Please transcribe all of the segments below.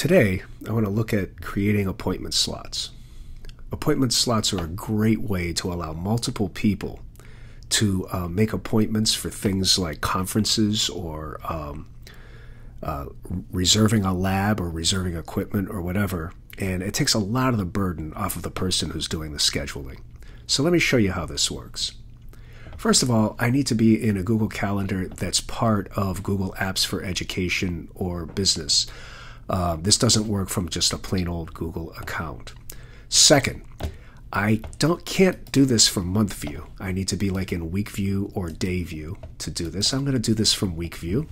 Today, I want to look at creating appointment slots. Appointment slots are a great way to allow multiple people to uh, make appointments for things like conferences or um, uh, reserving a lab or reserving equipment or whatever. And it takes a lot of the burden off of the person who's doing the scheduling. So let me show you how this works. First of all, I need to be in a Google Calendar that's part of Google Apps for Education or Business. Uh, this doesn't work from just a plain old Google account. Second, I don't can't do this from month view. I need to be like in week view or day view to do this. I'm going to do this from week view.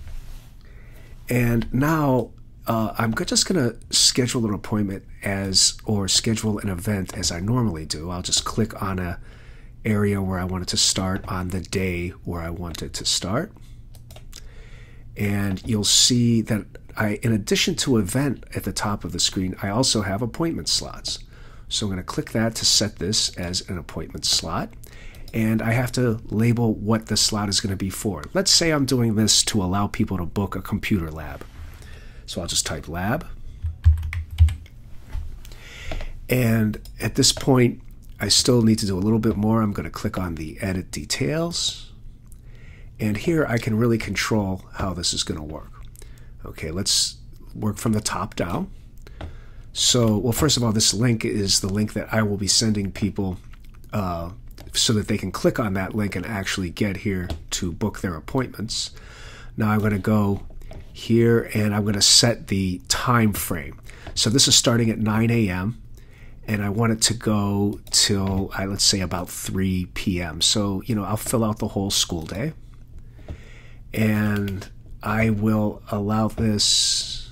And now uh, I'm just going to schedule an appointment as or schedule an event as I normally do. I'll just click on a area where I want it to start on the day where I want it to start. And you'll see that I, in addition to event at the top of the screen, I also have appointment slots. So I'm going to click that to set this as an appointment slot. And I have to label what the slot is going to be for. Let's say I'm doing this to allow people to book a computer lab. So I'll just type lab. And at this point, I still need to do a little bit more. I'm going to click on the edit details. And here I can really control how this is going to work. Okay, let's work from the top down. So, well, first of all, this link is the link that I will be sending people uh, so that they can click on that link and actually get here to book their appointments. Now I'm going to go here and I'm going to set the time frame. So this is starting at 9 a.m. and I want it to go till, let's say, about 3 p.m. So, you know, I'll fill out the whole school day. And I will allow this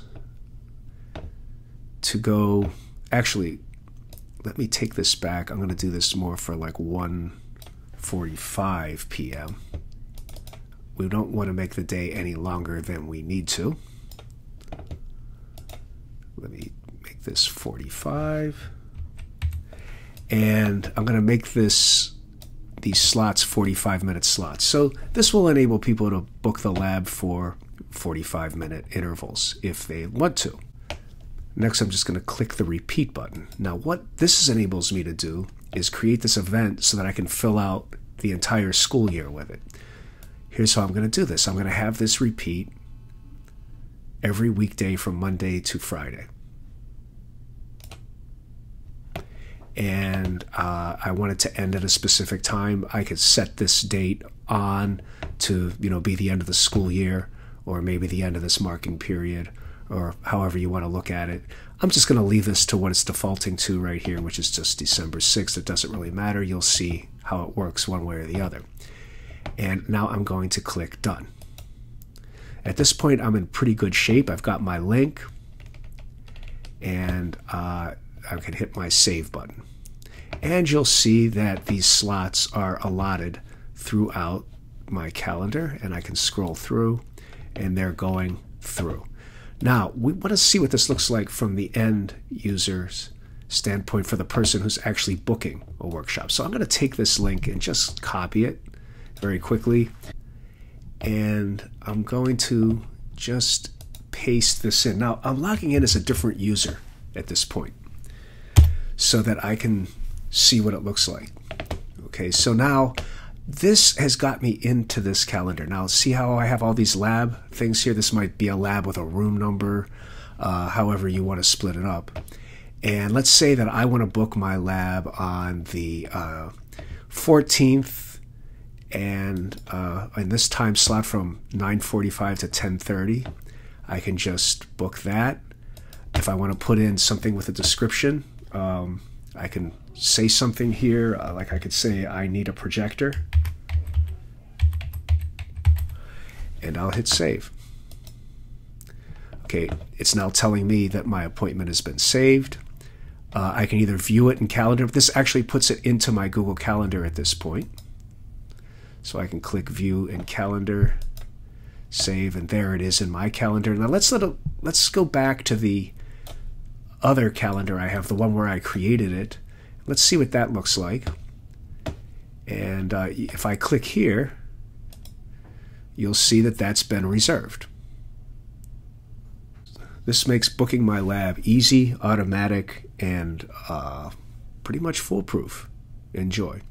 to go. Actually, let me take this back. I'm going to do this more for like 1:45 p.m. We don't want to make the day any longer than we need to. Let me make this 45. And I'm going to make this these slots 45 minute slots. So this will enable people to book the lab for 45 minute intervals if they want to. Next, I'm just going to click the repeat button. Now, what this enables me to do is create this event so that I can fill out the entire school year with it. Here's how I'm going to do this I'm going to have this repeat every weekday from Monday to Friday. And uh, I wanted to end at a specific time, I could set this date on to you know be the end of the school year, or maybe the end of this marking period, or however you want to look at it. I'm just going to leave this to what it's defaulting to right here, which is just December 6th. It doesn't really matter. You'll see how it works one way or the other. And now I'm going to click Done. At this point, I'm in pretty good shape. I've got my link, and uh, I can hit my Save button and you'll see that these slots are allotted throughout my calendar and I can scroll through and they're going through. Now, we want to see what this looks like from the end user's standpoint for the person who's actually booking a workshop. So I'm going to take this link and just copy it very quickly. And I'm going to just paste this in. Now, I'm logging in as a different user at this point so that I can see what it looks like. Okay, so now this has got me into this calendar. Now, see how I have all these lab things here? This might be a lab with a room number, uh, however you want to split it up. And let's say that I want to book my lab on the uh, 14th and uh, in this time slot from 9.45 to 10.30. I can just book that. If I want to put in something with a description, um, I can say something here, uh, like I could say, I need a projector. And I'll hit save. Okay, it's now telling me that my appointment has been saved. Uh, I can either view it in Calendar, but this actually puts it into my Google Calendar at this point. So I can click View in Calendar, save, and there it is in my calendar. Now let's let let's go back to the other calendar I have, the one where I created it. Let's see what that looks like. And uh, if I click here, you'll see that that's been reserved. This makes booking my lab easy, automatic, and uh, pretty much foolproof. Enjoy.